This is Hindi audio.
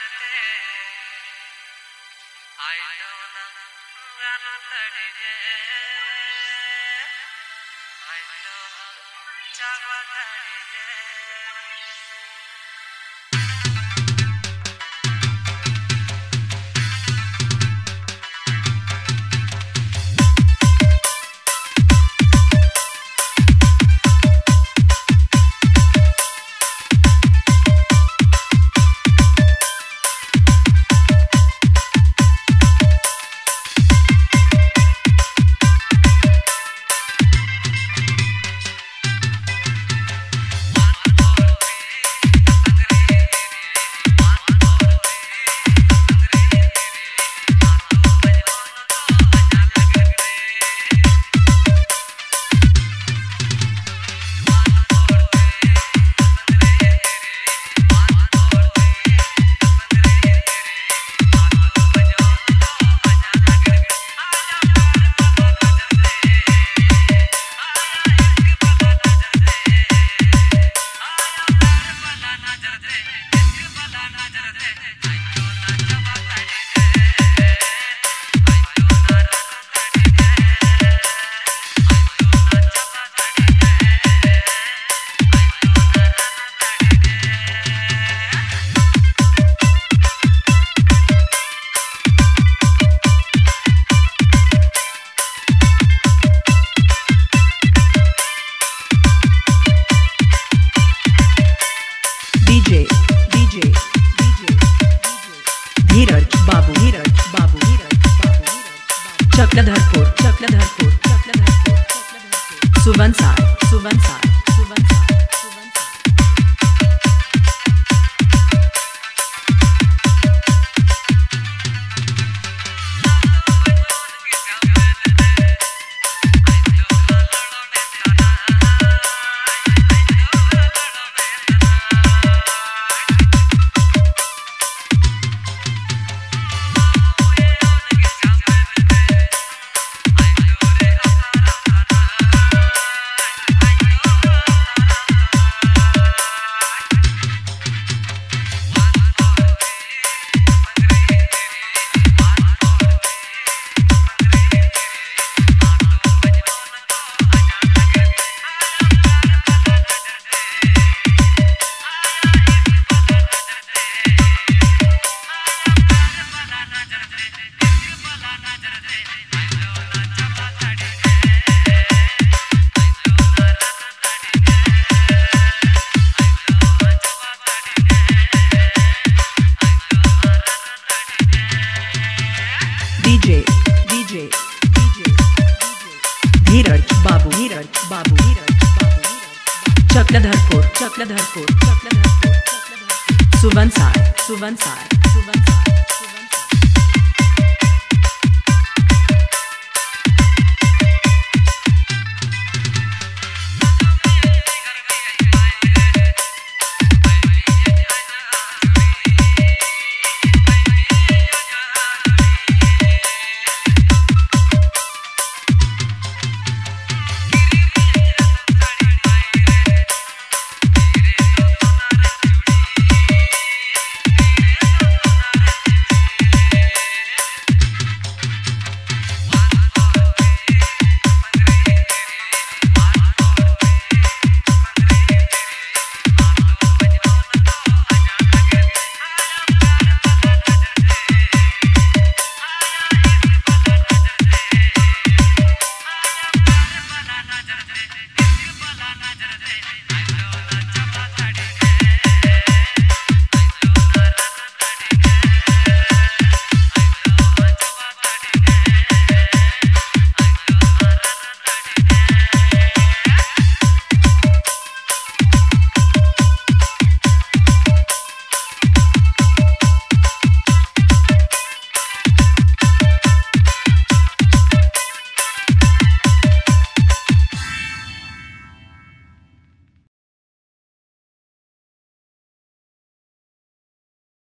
I don't know, I don't do. I don't know, I don't Chakradharpur Chakradharpur Chakradharpur सुबन सार DJ, धीरज बाबू धीरज बाबू धीरज चक्रधरपुर चक्रधरपुर चक्रधरपुर सुवन सार सुवन सार सार